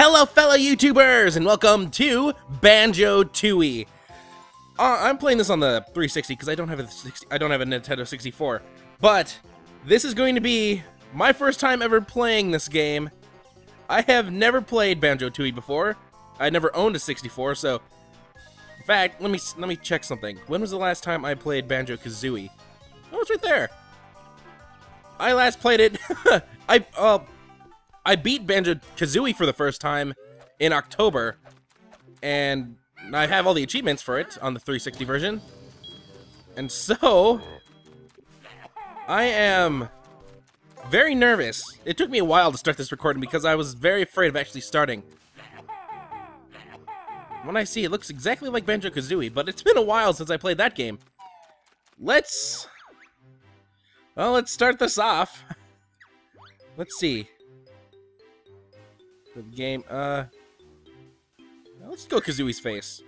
Hello, fellow YouTubers, and welcome to Banjo Tooie. Uh, I'm playing this on the 360 because I don't have a 60, I don't have a Nintendo 64. But this is going to be my first time ever playing this game. I have never played Banjo Tooie before. I never owned a 64, so in fact, let me let me check something. When was the last time I played Banjo Kazooie? Oh, it's right there. I last played it. I uh, I beat Banjo Kazooie for the first time in October, and I have all the achievements for it on the 360 version. And so, I am very nervous. It took me a while to start this recording because I was very afraid of actually starting. When I see it looks exactly like Banjo-Kazooie, but it's been a while since I played that game. Let's... Well, let's start this off. Let's see. The game, uh... Let's go Kazooie's face.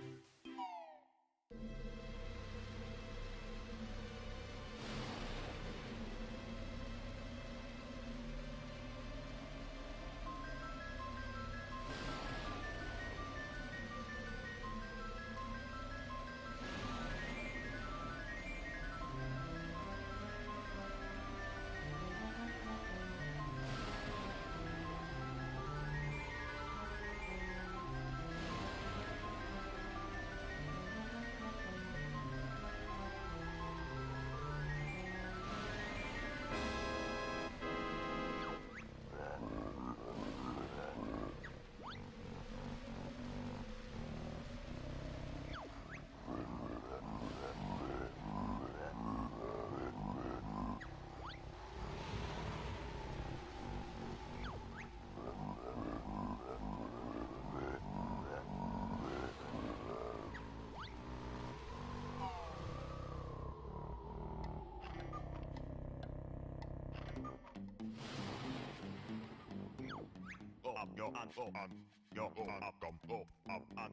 go on go on go on up cầm up up on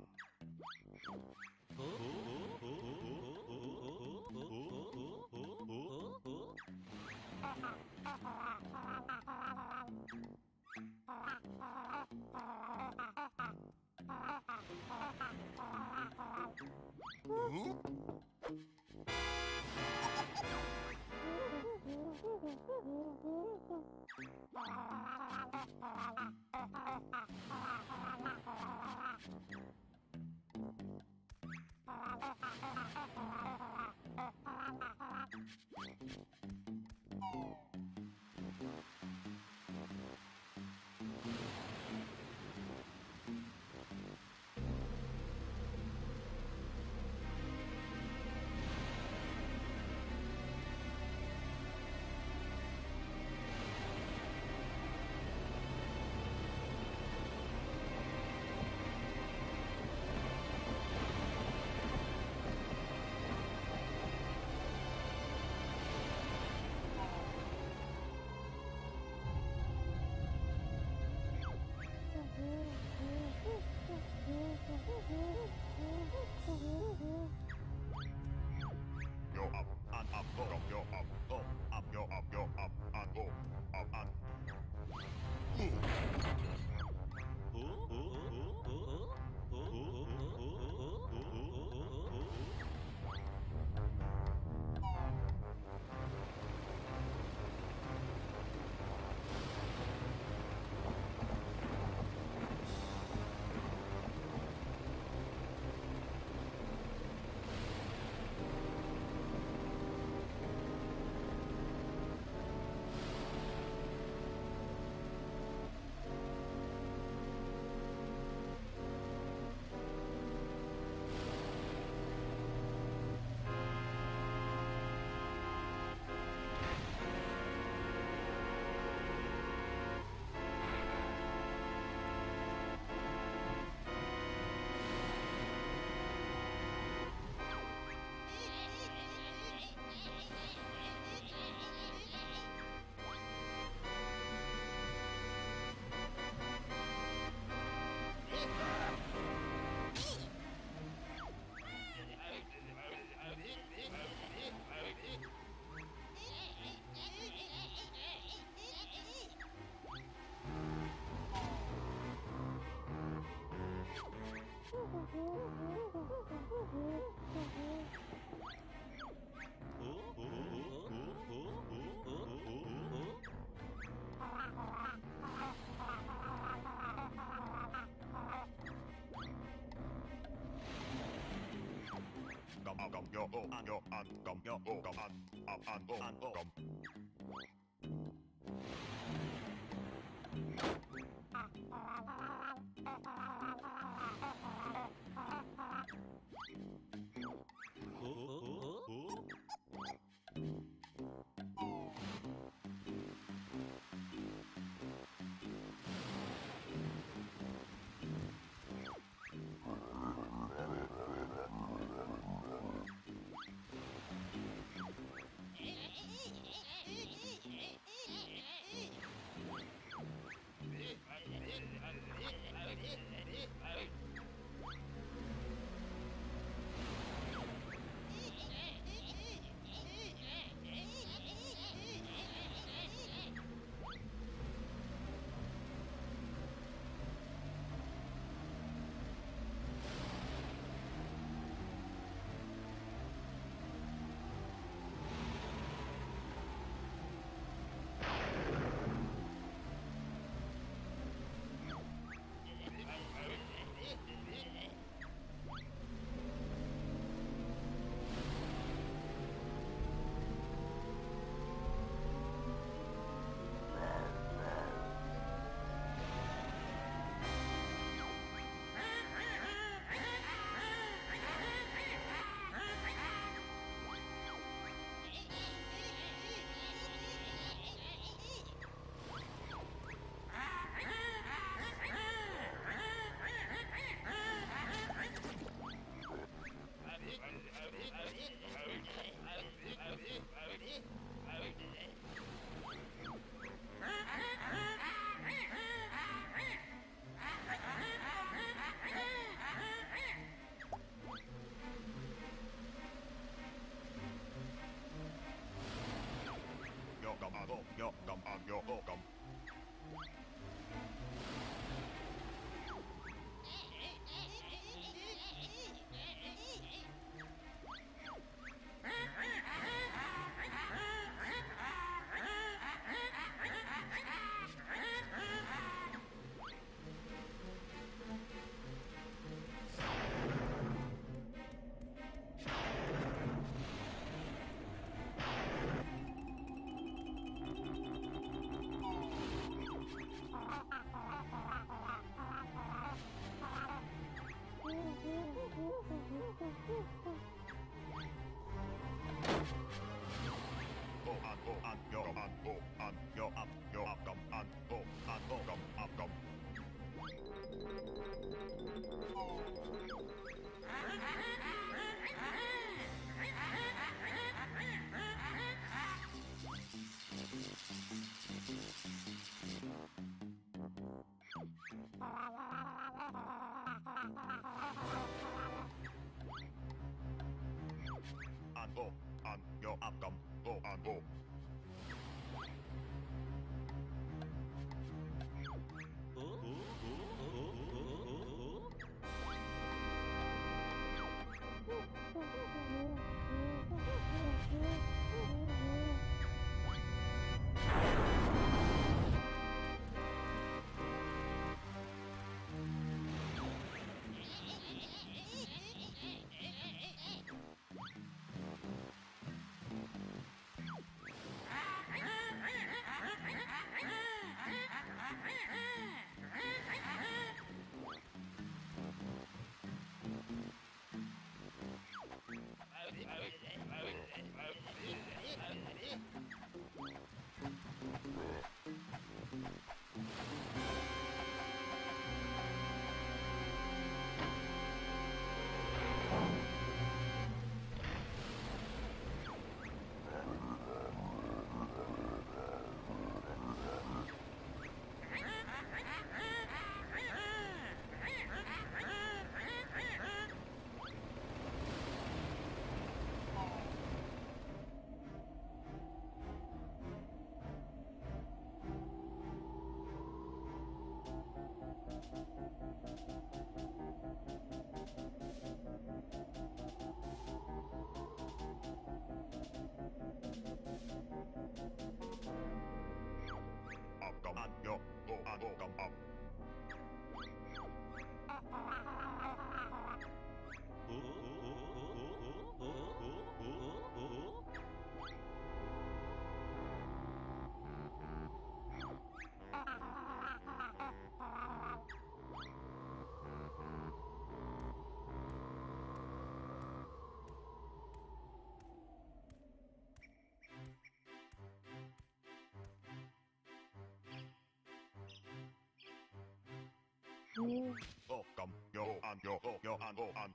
Huh? Mm-hmm. Up gum yo oh an yo an gum yo oh gum an up an oh an oh gum. Yo gum Chicago come up. Oh, come, yo, and yo, oh, yo, and oh, and.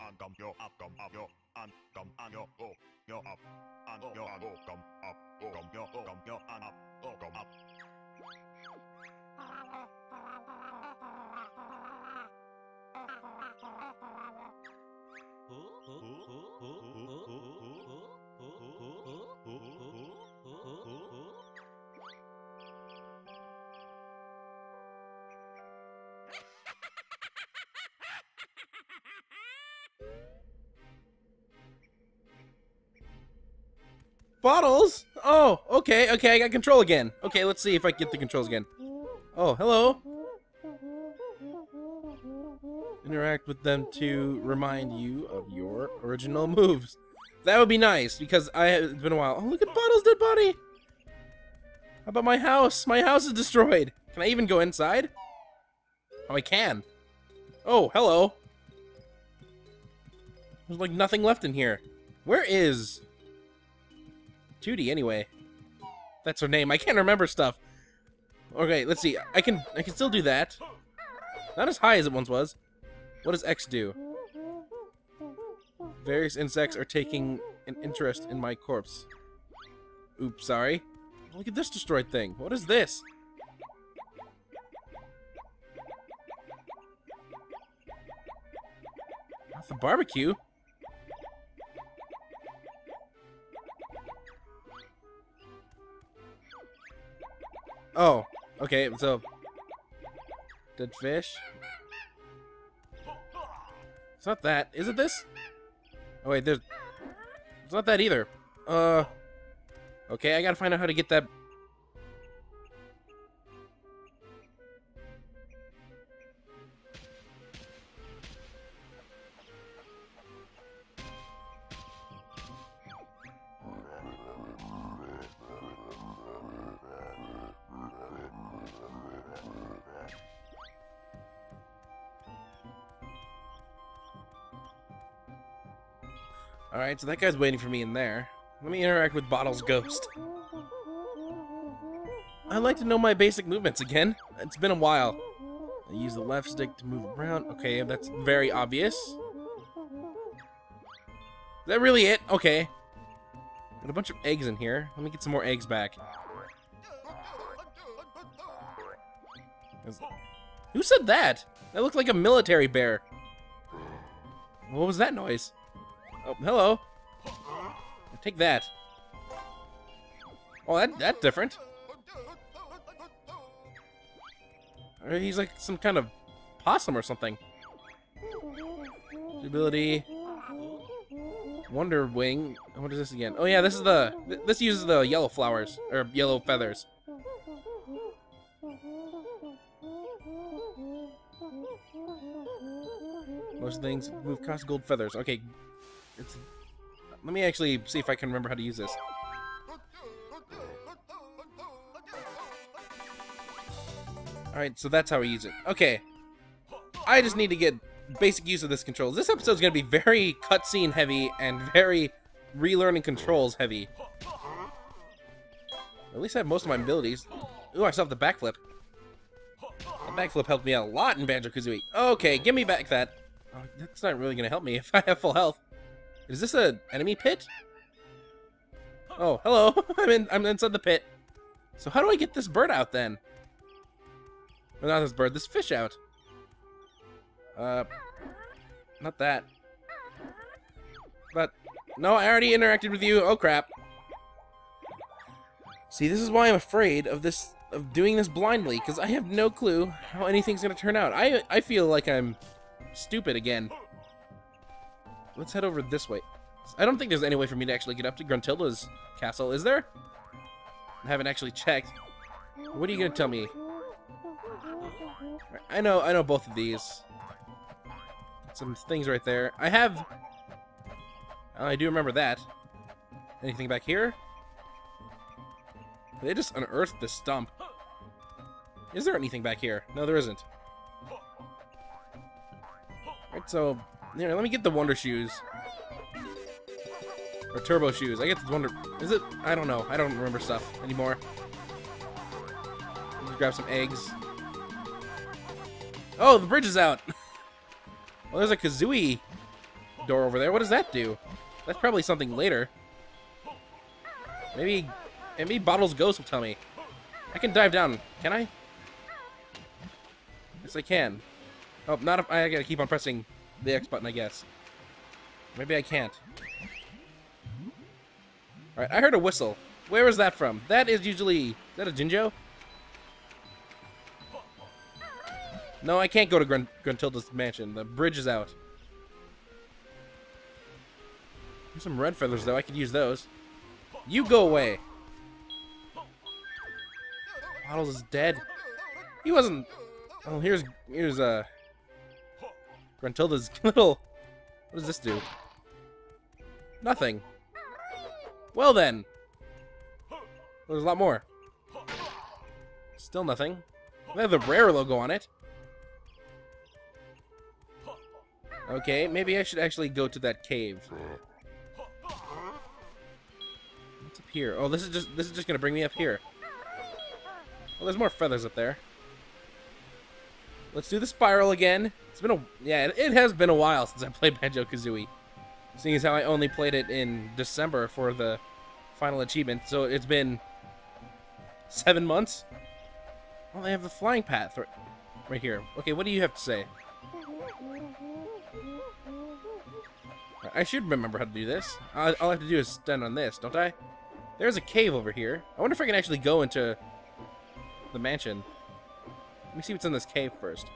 And come, yo, up, come, and yo, and oh, come, up, oh, come, yo, oh, come, yo, and up, oh, come, up. Bottles? Oh, okay, okay, I got control again. Okay, let's see if I get the controls again. Oh, hello. Interact with them to remind you of your original moves. That would be nice, because I it's been a while. Oh, look at Bottles' dead body! How about my house? My house is destroyed! Can I even go inside? Oh, I can. Oh, hello. There's like nothing left in here. Where is... Tooty, anyway. That's her name. I can't remember stuff. Okay, let's see. I can I can still do that. Not as high as it once was. What does X do? Various insects are taking an interest in my corpse. Oops, sorry. Look at this destroyed thing. What is this? Not the barbecue. Oh, okay, so dead fish. It's not that. Is it this? Oh wait, there's. It's not that either. Uh. Okay, I gotta find out how to get that. Alright, so that guy's waiting for me in there. Let me interact with Bottles' ghost. I'd like to know my basic movements again. It's been a while. I use the left stick to move around. Okay, that's very obvious. Is that really it? Okay. Got a bunch of eggs in here. Let me get some more eggs back. Who said that? That looked like a military bear. What was that noise? Oh, hello. Take that. Oh, that that's different. Uh, he's like some kind of possum or something. Ability. Wonder Wing. What is this again? Oh yeah, this is the. This uses the yellow flowers or yellow feathers. Most things move cost gold feathers. Okay, it's. Let me actually see if I can remember how to use this. Alright, so that's how we use it. Okay. I just need to get basic use of this controls. This episode's gonna be very cutscene heavy and very relearning controls heavy. At least I have most of my abilities. Ooh, I still have the backflip. The backflip helped me out a lot in Banjo-Kazooie. Okay, give me back that. Oh, that's not really gonna help me if I have full health. Is this an enemy pit? Oh, hello. I'm in. I'm inside the pit. So how do I get this bird out then? Or not this bird. This fish out. Uh, not that. But no, I already interacted with you. Oh crap. See, this is why I'm afraid of this of doing this blindly because I have no clue how anything's gonna turn out. I I feel like I'm stupid again. Let's head over this way. I don't think there's any way for me to actually get up to Gruntilda's castle, is there? I haven't actually checked. What are you gonna tell me? I know, I know both of these. Some things right there. I have... I do remember that. Anything back here? They just unearthed the stump. Is there anything back here? No, there isn't. Right, so here, let me get the Wonder Shoes. Or Turbo Shoes. I get the Wonder... Is it? I don't know. I don't remember stuff anymore. Let me grab some eggs. Oh, the bridge is out! well, there's a Kazooie door over there. What does that do? That's probably something later. Maybe... Maybe Bottles Ghost will tell me. I can dive down. Can I? Yes, I can. Oh, not if I gotta keep on pressing the X button, I guess. Maybe I can't. Alright, I heard a whistle. Where is that from? That is usually... Is that a Jinjo? No, I can't go to Grun Gruntilda's mansion. The bridge is out. There's some red feathers, though. I could use those. You go away. Bottles is dead. He wasn't... Oh, here's... Here's, uh... Gruntilda's little... What does this do? Nothing. Well then. There's a lot more. Still nothing. They have the rare logo on it. Okay, maybe I should actually go to that cave. What's up here? Oh, this is just this is just gonna bring me up here. Well, there's more feathers up there. Let's do the spiral again. It's been a yeah, it, has been a while since I played Banjo Kazooie. Seeing as how I only played it in December for the final achievement, so it's been seven months. Well, they have the flying path right, right here. Okay, what do you have to say? I should remember how to do this. All I have to do is stand on this, don't I? There's a cave over here. I wonder if I can actually go into the mansion. Let me see what's in this cave first.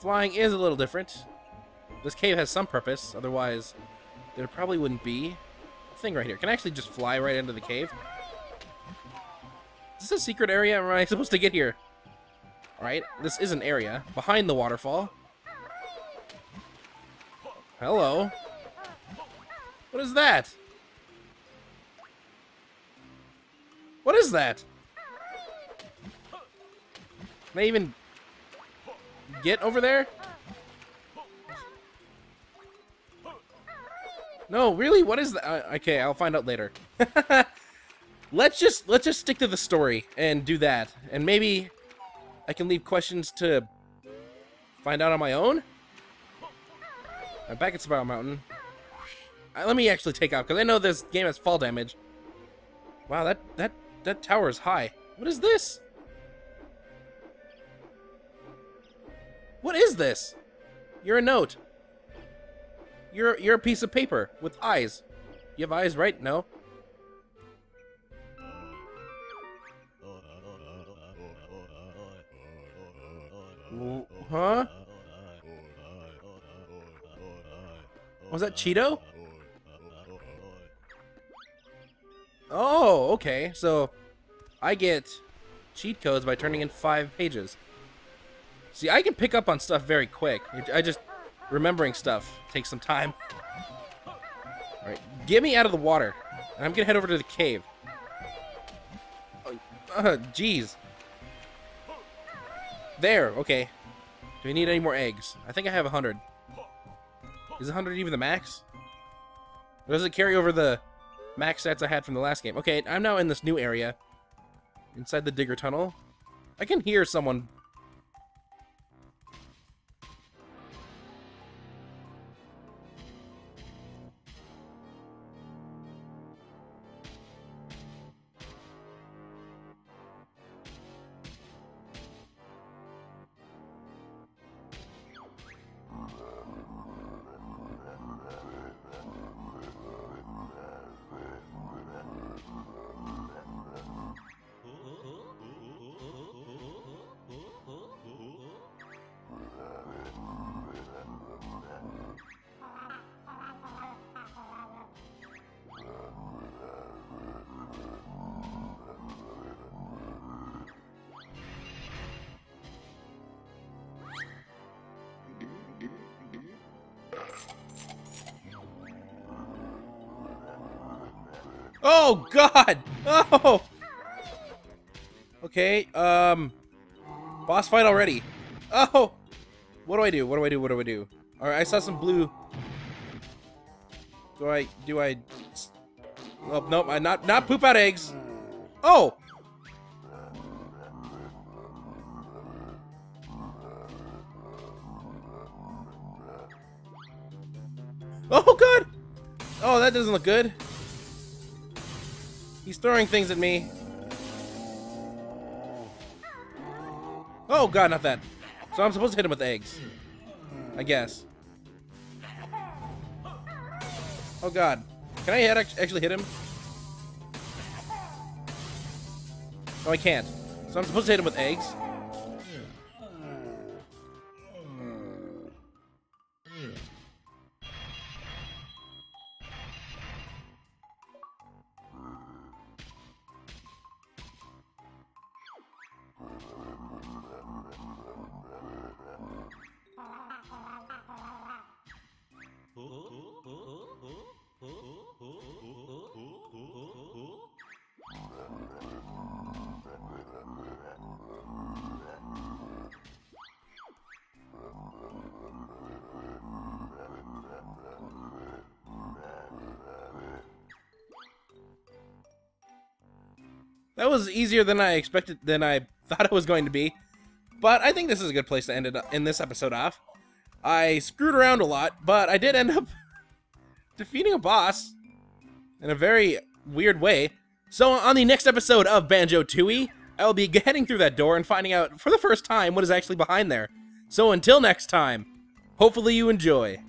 Flying is a little different. This cave has some purpose, otherwise there probably wouldn't be a thing right here. Can I actually just fly right into the cave? Is this a secret area? Am I supposed to get here? Alright, this is an area behind the waterfall. Hello. What is that? What is that? Can I even get over there? No, really? What is that? Uh, okay, I'll find out later. let's just let's just stick to the story and do that, and maybe I can leave questions to find out on my own. I'm back at Spiral Mountain. Uh, let me actually take off because I know this game has fall damage. Wow, that that that tower is high. What is this? What is this? You're a note. You're you're a piece of paper with eyes. You have eyes, right? No. Huh? Oh, Was that Cheato? Oh, okay. So I get cheat codes by turning in five pages. See, I can pick up on stuff very quick. I just remembering stuff takes some time. Alright, get me out of the water. And I'm gonna head over to the cave. Oh, uh, jeez. There, okay. Do we need any more eggs? I think I have a hundred. Is a hundred even the max? Or does it carry over the max stats I had from the last game? Okay, I'm now in this new area. Inside the digger tunnel. I can hear someone Oh, God! Oh! Okay, um... Boss fight already. Oh! What do I do? What do I do? What do I do? Alright, I saw some blue... Do I... Do I... Oh, nope, I not, not poop out eggs. Oh! Oh, God! Oh, that doesn't look good. He's throwing things at me. Oh, God, not that. So I'm supposed to hit him with eggs. I guess. Oh, God. Can I actually hit him? No, I can't. So I'm supposed to hit him with eggs? That was easier than I expected, than I thought it was going to be. But I think this is a good place to end it in this episode off. I screwed around a lot, but I did end up defeating a boss in a very weird way. So on the next episode of Banjo-Tooie, I will be heading through that door and finding out for the first time what is actually behind there. So until next time, hopefully you enjoy.